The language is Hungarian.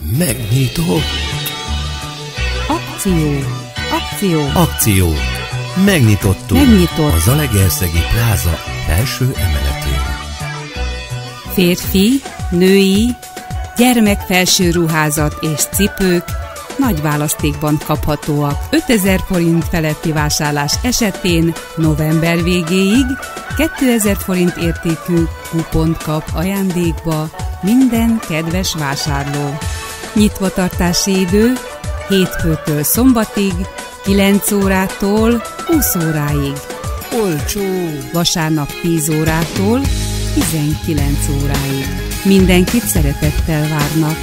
Megnyitott. Akció! Akció! Akció. Megnyitottuk. Megnyitott. A Zalegerszegi pláza felső emeletén. Férfi, női, gyermek felső ruházat és cipők nagy választékban kaphatóak. 5000 forint feletti vásárlás esetén november végéig 2000 forint értékű kupont kap ajándékba minden kedves vásárló. Nyitva tartási idő hétfőtől szombatig, 9 órától 20 óráig. Olcsó. Vasárnap 10 órától 19 óráig. Mindenkit szeretettel várnak.